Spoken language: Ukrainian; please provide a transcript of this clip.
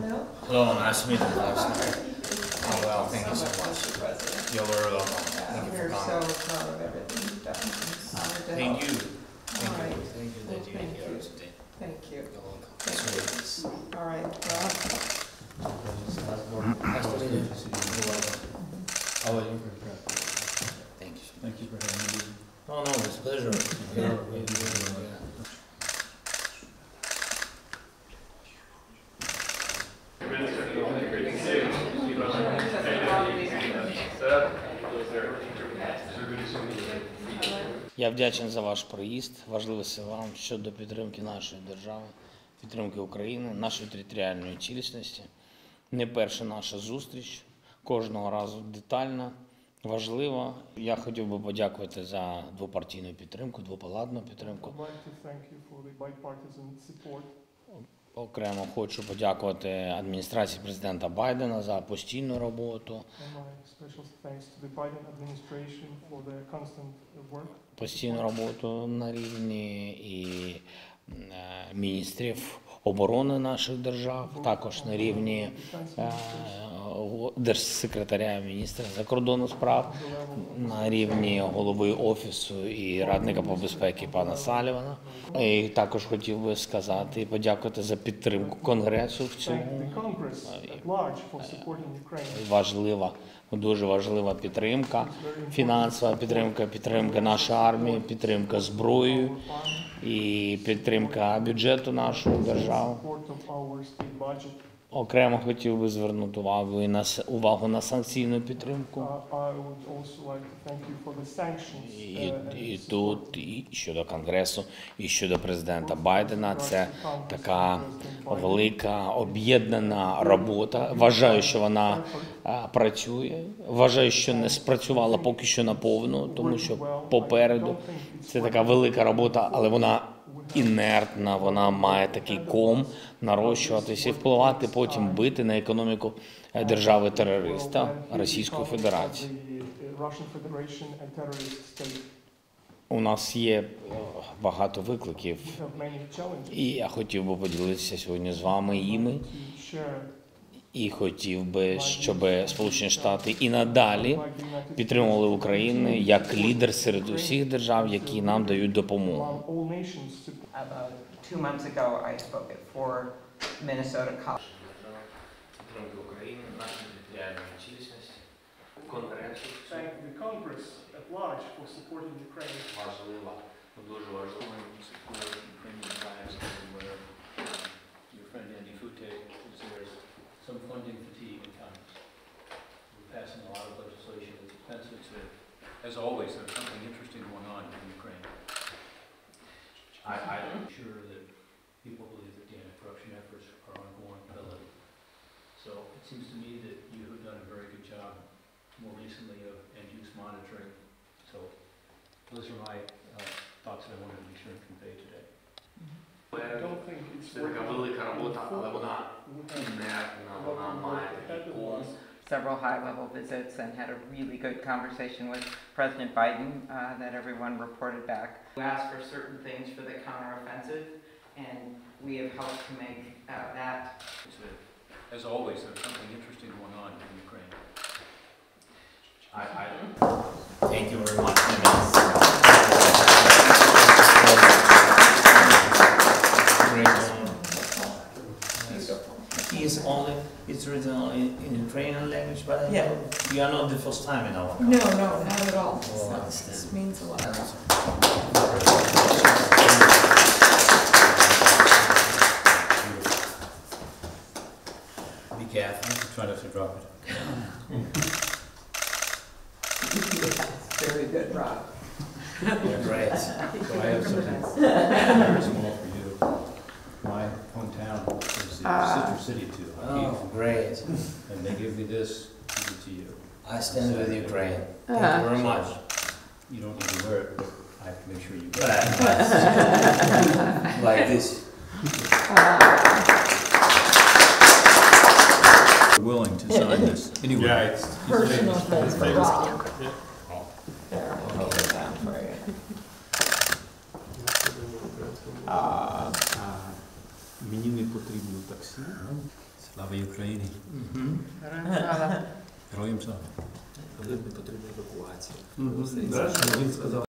know? Hello, nice to meet you. Nice to meet you. Oh, well, thank you so much, much. Mr. President. You're very welcome. Thank you We're for so coming. proud of everything you've done. It's an honor to Thank help. you. Thank All you. Thank you Well, that you're thank here you. today. Thank you. You're welcome. Thank It's you. really nice. All right, well, Nice to meet you. You're welcome. How are you? Thank you. Thank you for having me. Oh, no, it's a pleasure. Yeah, we- we- yeah. Я вдячний за ваш приїзд. Важливий сигнал щодо підтримки нашої держави, підтримки України, нашої територіальної цілісності. Не перша наша зустріч, кожного разу детальна, важлива. Я хотів би подякувати за двопартійну підтримку, двопаладну підтримку. Окремо хочу подякувати адміністрації президента Байдена за постійну роботу, постійну роботу на рівні і е, міністрів оборони наших держав, також на рівні е, держсекретаря міністра закордонних справ, на рівні голови офісу і радника по безпеці пана Салівана. І також хотів би сказати і подякувати за підтримку конгресу в цьому. Ukraine. Важлива, дуже важлива підтримка, фінансова підтримка, підтримка нашої армії, підтримка зброєю і підтримка бюджету нашої держави. Окремо хотів би звернути увагу і на увагу на санкційну підтримку. Uh. І, uh, і тут, і щодо конгресу, і щодо президента Байдена. Це така велика об'єднана робота. Вважаю, що вона працює. Вважаю, що не спрацювала поки що наповну, тому що попереду це така велика робота, але вона інертна. Вона має такий ком нарощуватися і впливати, потім бити на економіку е, держави терориста Російської Федерації. У нас є е, багато викликів, і я хотів би поділитися сьогодні з вами іми. І хотів би, щоб Сполучені Штати і надалі підтримували Україну як лідер серед усіх держав, які нам дають допомогу. України, нашої територіальної цілісності, Ukraine. важлива, дуже важлива. Funding fatigue in Congress. We're passing a lot of legislation that's expensive to, as always, there's something interesting going on in Ukraine. I, I, I'm sure that people believe that the anti-corruption efforts are ongoing ability. So it seems to me that you have done a very good job more recently of end-use monitoring. So those are my uh, thoughts that I wanted to be sure and convey today. I don't think it's online several high-level visits, and had a really good conversation with President Biden uh, that everyone reported back. We asked for certain things for the counteroffensive, and we have helped to make uh, that. As always, there's something interesting going on in Ukraine. I, I, mm-hmm. thank you very much. It's only, it's written only in Ukrainian language, but Yeah. know you are not the first time in our No, country. no, not at all. Oh, So This understand. means a lot. Be careful. Try not to drop it. Very good, Rob. You're great. So I have something very small for you. My hometown is the Ah. sister city to Oh, Kyiv, great. and they give me this, give it to you. I stand with Ukraine. Thank Ah. you very much. You don't need to wear it, but I have to make sure you get But it. Like this. Willing to sign this. Anyway. Yeah, it's. Personal мені не потрібно таксі. Слава Україні! Героям слава. Героям слава! Коли не потрібна евакуація. Він сказав,